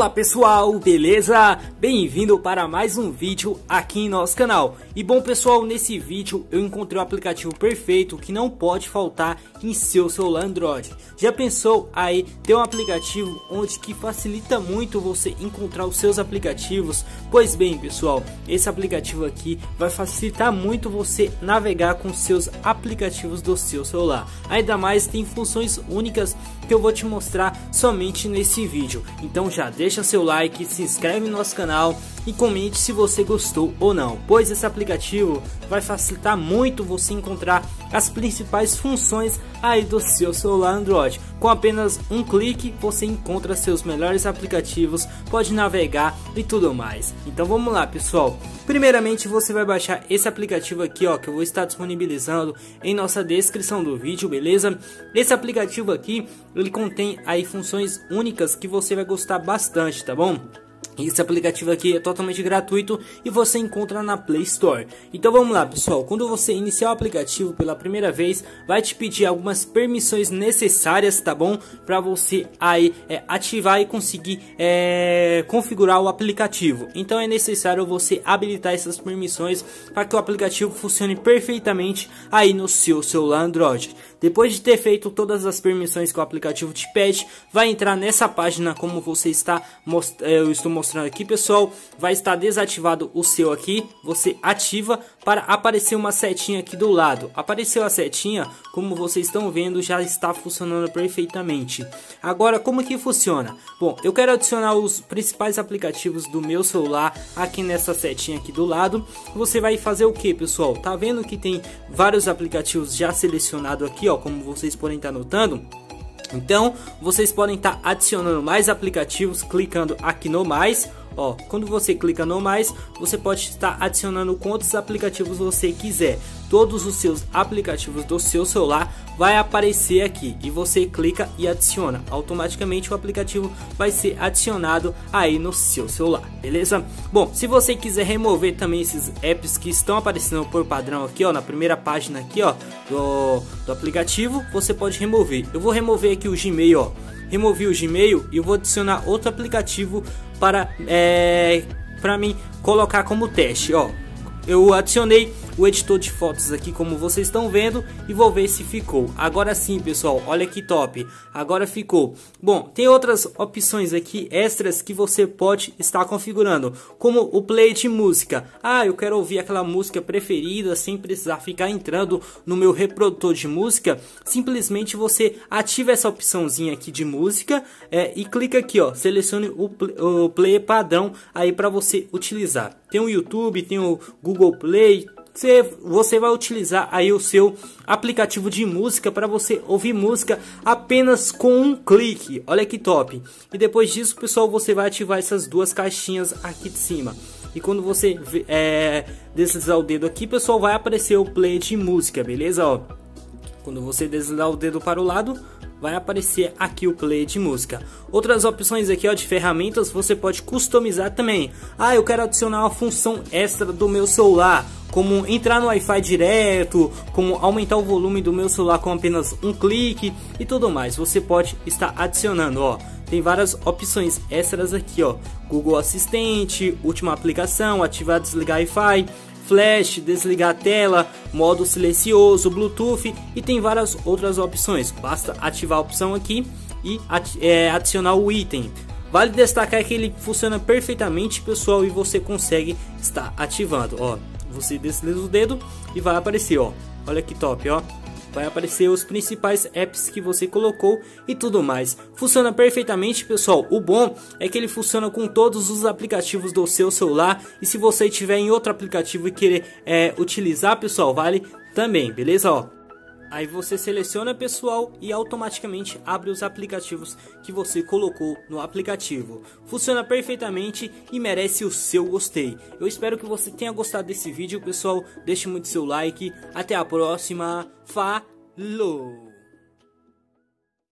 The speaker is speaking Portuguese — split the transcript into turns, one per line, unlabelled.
Olá pessoal, beleza? Bem-vindo para mais um vídeo aqui em nosso canal. E bom pessoal, nesse vídeo eu encontrei o aplicativo perfeito que não pode faltar em seu celular Android. Já pensou aí ter um aplicativo onde que facilita muito você encontrar os seus aplicativos? Pois bem pessoal, esse aplicativo aqui vai facilitar muito você navegar com seus aplicativos do seu celular. Ainda mais tem funções únicas que eu vou te mostrar somente nesse vídeo. Então já deixa seu like, se inscreve no nosso canal e comente se você gostou ou não, pois esse aplicativo vai facilitar muito você encontrar as principais funções aí do seu celular Android. Com apenas um clique você encontra seus melhores aplicativos, pode navegar e tudo mais. Então vamos lá pessoal. Primeiramente você vai baixar esse aplicativo aqui ó, que eu vou estar disponibilizando em nossa descrição do vídeo, beleza? Esse aplicativo aqui, ele contém aí funções únicas que você vai gostar bastante, tá bom? Esse aplicativo aqui é totalmente gratuito e você encontra na Play Store. Então vamos lá, pessoal. Quando você iniciar o aplicativo pela primeira vez, vai te pedir algumas permissões necessárias, tá bom? Para você aí é, ativar e conseguir é, configurar o aplicativo. Então é necessário você habilitar essas permissões para que o aplicativo funcione perfeitamente aí no seu celular Android. Depois de ter feito todas as permissões que o aplicativo te pede, vai entrar nessa página como você está é, eu estou mostrando aqui, pessoal. Vai estar desativado o seu aqui, você ativa para aparecer uma setinha aqui do lado. Apareceu a setinha, como vocês estão vendo, já está funcionando perfeitamente. Agora, como que funciona? Bom, eu quero adicionar os principais aplicativos do meu celular aqui nessa setinha aqui do lado. Você vai fazer o que, pessoal? Tá vendo que tem vários aplicativos já selecionados aqui, ó, como vocês podem estar notando. Então, vocês podem estar adicionando mais aplicativos clicando aqui no mais Ó, quando você clica no mais, você pode estar adicionando quantos aplicativos você quiser. Todos os seus aplicativos do seu celular vai aparecer aqui e você clica e adiciona. Automaticamente o aplicativo vai ser adicionado aí no seu celular, beleza? Bom, se você quiser remover também esses apps que estão aparecendo por padrão aqui, ó, na primeira página aqui, ó, do, do aplicativo, você pode remover. Eu vou remover aqui o Gmail, ó removi o Gmail e eu vou adicionar outro aplicativo para é, para mim colocar como teste, ó. Eu adicionei o editor de fotos aqui como vocês estão vendo e vou ver se ficou. Agora sim pessoal, olha que top, agora ficou. Bom, tem outras opções aqui extras que você pode estar configurando, como o play de música. Ah, eu quero ouvir aquela música preferida sem precisar ficar entrando no meu reprodutor de música. Simplesmente você ativa essa opçãozinha aqui de música é, e clica aqui, ó, selecione o, o player padrão aí para você utilizar. Tem o YouTube, tem o Google Play, você, você vai utilizar aí o seu aplicativo de música para você ouvir música apenas com um clique. Olha que top! E depois disso, pessoal, você vai ativar essas duas caixinhas aqui de cima. E quando você é, deslizar o dedo aqui, pessoal, vai aparecer o play de música, beleza? Ó, quando você deslizar o dedo para o lado, vai aparecer aqui o play de música. Outras opções aqui ó, de ferramentas você pode customizar também. Ah, eu quero adicionar uma função extra do meu celular, como entrar no Wi-Fi direto, como aumentar o volume do meu celular com apenas um clique e tudo mais. Você pode estar adicionando, ó. Tem várias opções extras aqui, ó. Google Assistente, última aplicação, ativar desligar Wi-Fi, flash, desligar a tela, modo silencioso, Bluetooth e tem várias outras opções. Basta ativar a opção aqui e é, adicionar o item. Vale destacar que ele funciona perfeitamente, pessoal, e você consegue estar ativando. Ó, você desliza o dedo e vai aparecer, ó. Olha que top, ó vai aparecer os principais apps que você colocou e tudo mais. Funciona perfeitamente, pessoal. O bom é que ele funciona com todos os aplicativos do seu celular e se você tiver em outro aplicativo e querer é, utilizar, pessoal, vale também, beleza? Ó. Aí você seleciona pessoal e automaticamente abre os aplicativos que você colocou no aplicativo. Funciona perfeitamente e merece o seu gostei. Eu espero que você tenha gostado desse vídeo, pessoal. Deixe muito seu like. Até a próxima. Falou!